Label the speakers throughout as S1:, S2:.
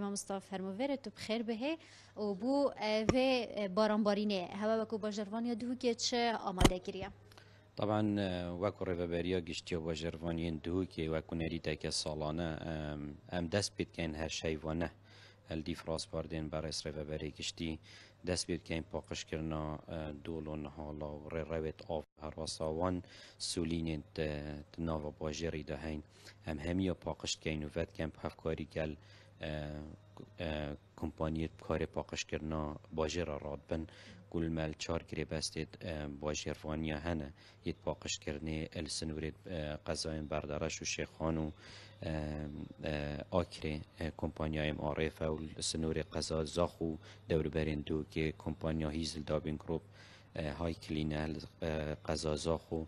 S1: ما مصطفى فرموفر تو بخیر به و بو و بارانبارینه. هوا وکو باجروانی دو که چه آماده گیریه
S2: طبعا وەکو ڕێڤەبەریە گشتی و ژێڕوانیان دووکێ وەکو نەریتێکە ساڵانە ئەم دەست پێتکەین هەر شەیوانە هەلدی فراسپاردێن بەڕێز ڕێڤەبەری گشتی. دەست پێتکەین پاقشکردنا دوڵ و نەهاڵا و ڕێڕەوێت ئاف هەڕواساوان سولینێن ناوە باژێڕی دەهین ئەم هەمیە پاقشتکەین و ڤەتکەم هەفکاری گەل کمپانیت کار پاقشکردنا باژێرە ڕادبن گولمەل چار کرێ بەستێت باژێڕوانیا هەنە یت پاقشکردنێ ئەل سنوورێت قەزایên بەردەڕەش و شێخان و ئاکرێ کۆمپانیایم ئاڕێفە و سنوورێ قەزا زاخ و دەوروبەرێن دووکێ کۆمپانیا هیزل دابین گرۆپ های کلینە قەزا زاخ و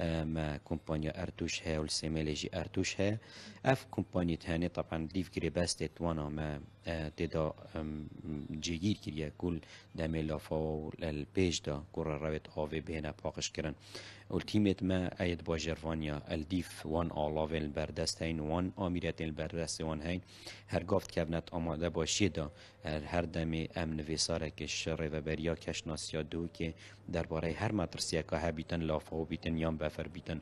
S2: ما كومبانيا ارتوشها والسيميليجي ارتوشها أف كومبانيا تاني طبعا ليف كري توانا ما تدا جيجير كريا كل دامي لافا البيج دا كورا راويت اوفي بينا باقش كرن والتيمت ما أيد با جرفانيا الديف وان اولافين البردستين وان اميرات البردست وان هين. هر گفت كابنت آماده باشید هر دمی امن ویساره که شر و بریا کشناسیا دو که درباره هر مدرسیه که هبیتن لافا و بیتن بر بفر بیتن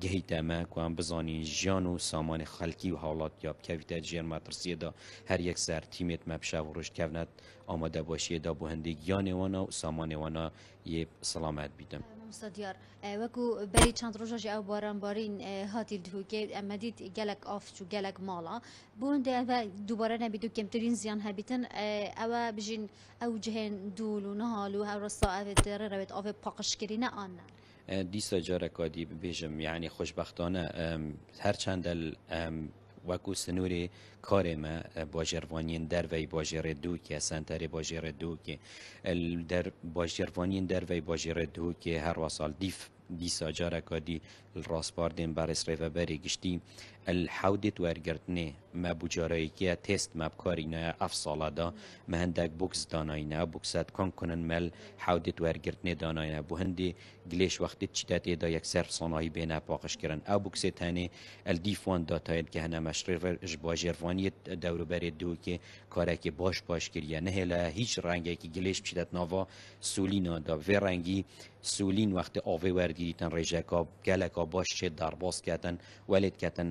S2: گهی تمه که هم بزانی جان و سامان خلکی و حالات یاب کویت جیر مدرسیه دا هر یک سر تیمت مبشه و رشد کونت آماده باشی دا بو هندگیان وانا و سامان وانا یه سلامت بیتن.
S1: مستدیار وکو بری چند روزا جی او باران بارین هاتی دهو که امدید گلک آف چو گلک مالا. بونده او دوباره نبیدو کمترین زیان هبیتن او بجین او جهن دول و نهال و او رسا او در رویت آف پاقش کرینه آنه
S2: دیسا جارکا دی ببیجم یعنی خوشبختانه هرچند وەکو سنووری کارێمە باژێڕوانین دەرەوەی باژێڕێ دووکێ سنتەری باژێڕێ دووکێ باژێڕوانین دەرەوەی باژێڕێ دووکێ هەروە ساڵ دیف دیسا جاره کدی راست باردن بر اسرای و برگشتی الحودت ورگرد نه ما بجاره که تست ما نه دا مهندگ بوکس دانای نه بوکسات کن کنن مل حودت ورگرد نه. دانای نه بوهندی گلش وقتی چی داده دا یک سر صنایع به نپاکش کردن آبوكسی تنه ال دیفون داده اند که هنر مشتری اش باجرفانی دارو دو که که باش باش کریه یعنی نه لا هیچ رنگی که گلش پیدا نوا سولینا دا. ورنگی سولین وقت آوی دەرگیریتەن ڕێژەکە گەلەکە بەش شێت داربۆسکەتن وەلێتکەتن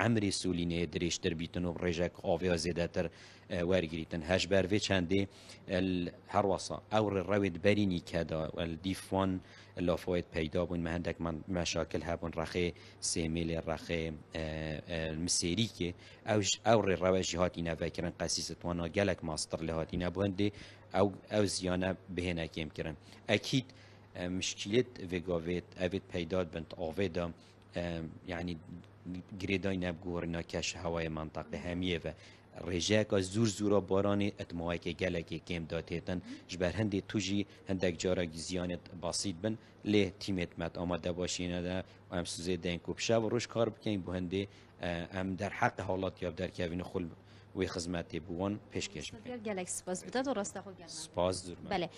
S2: ئەمری سولینێ درێژتر بیتن و ڕێژێک ئۆڤێ زێدەتر آه، وەرگریتن هەش بەرێ چندێ هەروەسە ئەو ڕەوێت بەرینی کەدا دیفۆن لۆفۆیت پەیدا بوون مە هەندێک مەشاکل هەبوون ڕەخێ سێمیلێ ڕەخێ مسێریکێ آه، آه، ئەوش ئەو ڕێڕەوەژی هاتی نەڤکردن قەسی ستوانە گەلک ماستر لهاتی هاتی أو, ئەو ئەو زیانە بهێنەکێم کردن ئەکییت مشکلت وگاویت اوید پیداد بنت آویدا يعني گریدای نبگورنا کش هوای منطقه همیه و ریجه زور زورا بارانی اتماعی که گلکی کم داتیتن جبر هندی توجی هندک جارا زیانت بسیط بن لی تیمت مت آماده باشینه ده و هم سوزه دین کوبشه و روش کار بکنیم بو هندی هم در حق حالات یا در کوین خل وی خدمتی بوان پیشکش
S1: گلک سپاس. بده درسته خو
S2: سپاس زور
S1: بله.